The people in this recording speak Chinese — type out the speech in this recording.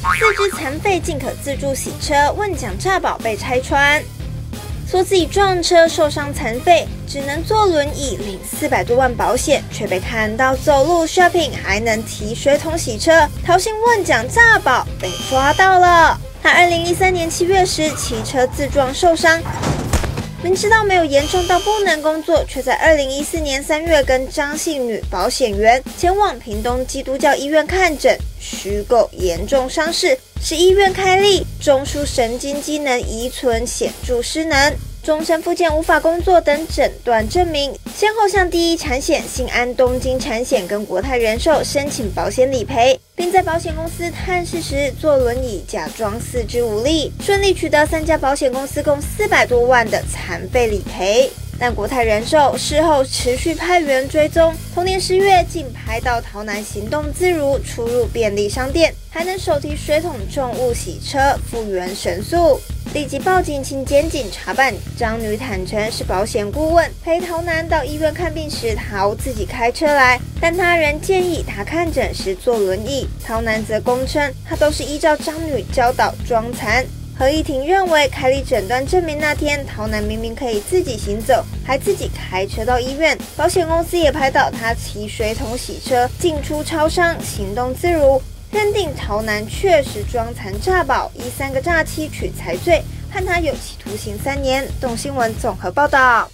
四肢残废竟可自助洗车，问奖诈保被拆穿。说自己撞车受伤残废，只能坐轮椅领四百多万保险，却被看到走路 shopping 还能提水桶洗车，逃薪问奖诈保被抓到了。他二零一三年七月时骑车自撞受伤。明知道没有严重到不能工作，却在二零一四年三月跟张姓女保险员前往屏东基督教医院看诊，虚构严重伤势，是医院开立中枢神经机能遗存显著失能。终身复健无法工作等诊断证明，先后向第一产险、新安东京产险跟国泰人寿申请保险理赔，并在保险公司探视时坐轮椅假装四肢无力，顺利取得三家保险公司共四百多万的残废理赔。但国泰人寿事后持续派员追踪，同年十月竟拍到逃男行动自如，出入便利商店，还能手提水桶重物洗车，复原神速。立即报警，请检警查办。张女坦诚是保险顾问，陪陶男到医院看病时，陶自己开车来，但他人建议他看诊时坐轮椅。陶男则供称，他都是依照张女教导装残。合议庭认为，开立诊断证明那天，陶南明明可以自己行走，还自己开车到医院。保险公司也拍到他骑水桶洗车进出超商，行动自如。认定陶南确实装残诈保，以三个诈欺取财罪，判他有期徒刑三年。动新闻综合报道。